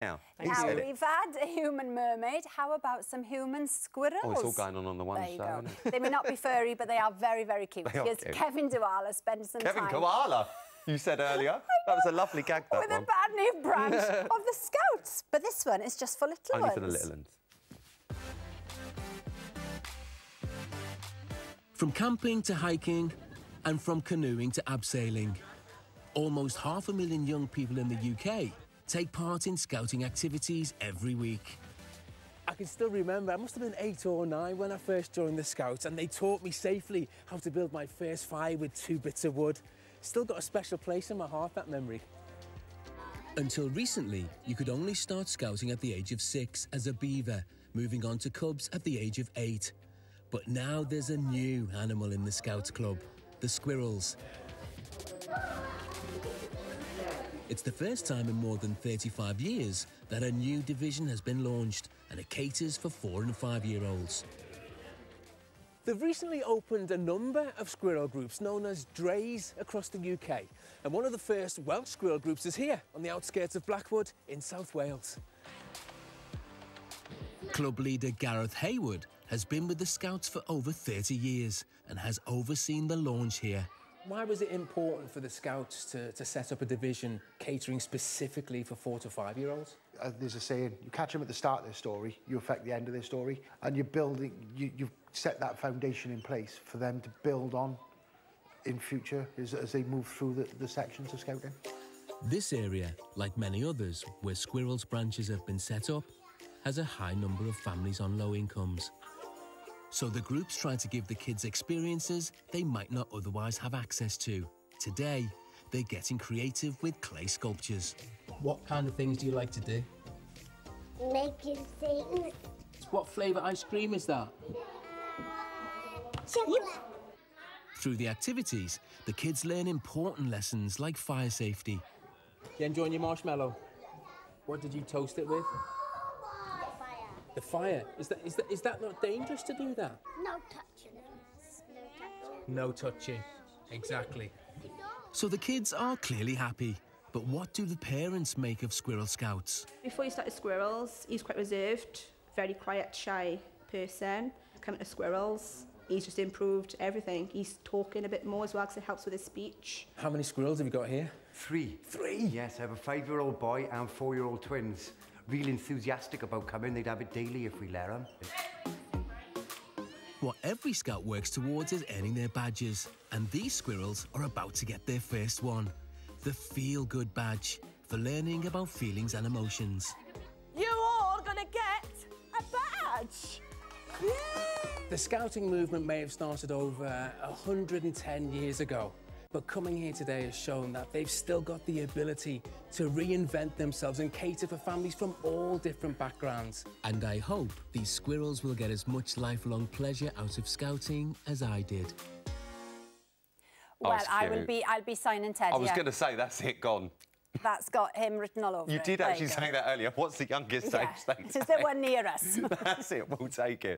Now, now we've had a human mermaid. How about some human squirrels? Oh, it's all going on on the one there you show. Go. they may not be furry, but they are very, very cute. They Here's cute. Kevin Duala spending some Kevin time. Kevin Koala, you said earlier. that was a lovely gag, that With one. a bad new branch of the Scouts. But this one is just for little Only ones. for the little ones. From camping to hiking and from canoeing to abseiling, almost half a million young people in the UK take part in scouting activities every week. I can still remember, I must have been eight or nine when I first joined the Scouts, and they taught me safely how to build my first fire with two bits of wood. Still got a special place in my heart, that memory. Until recently, you could only start scouting at the age of six as a beaver, moving on to cubs at the age of eight. But now there's a new animal in the Scouts Club the squirrels. It's the first time in more than 35 years that a new division has been launched and it caters for four and five year olds. They've recently opened a number of squirrel groups known as Dreys across the UK. And one of the first Welsh squirrel groups is here on the outskirts of Blackwood in South Wales. Club leader Gareth Haywood has been with the Scouts for over 30 years and has overseen the launch here. Why was it important for the Scouts to, to set up a division catering specifically for four to five year olds? Uh, there's a saying, you catch them at the start of their story, you affect the end of their story, and you're building, you, you've set that foundation in place for them to build on in future as, as they move through the, the sections of scouting. This area, like many others where squirrels branches have been set up, has a high number of families on low incomes. So the groups try to give the kids experiences they might not otherwise have access to. Today, they're getting creative with clay sculptures. What kind of things do you like to do? Making things. What flavour ice cream is that? Chocolate. Through the activities, the kids learn important lessons like fire safety. You enjoying your marshmallow? What did you toast it with? Fire. The fire. Is that, is that, is that not dangerous to do that? No touching. No touching. No touching. Exactly. So the kids are clearly happy. But what do the parents make of Squirrel Scouts? Before he started Squirrels, he's quite reserved, very quiet, shy person. Coming to Squirrels, he's just improved everything. He's talking a bit more as well because it helps with his speech. How many squirrels have you got here? Three. Three? Yes, I have a five-year-old boy and four-year-old twins. Real enthusiastic about coming. They'd have it daily if we let them. What every scout works towards is earning their badges, and these squirrels are about to get their first one the Feel Good Badge for learning about feelings and emotions. You're all gonna get a badge. The scouting movement may have started over 110 years ago, but coming here today has shown that they've still got the ability to reinvent themselves and cater for families from all different backgrounds. And I hope these squirrels will get as much lifelong pleasure out of scouting as I did. Well, it's I will be. I'll be signing Ted. I was yeah. going to say, that's it, gone. That's got him written all over You it. did actually go. say that earlier. What's the youngest Yeah. age they This is the one near us. That's it, we'll take it.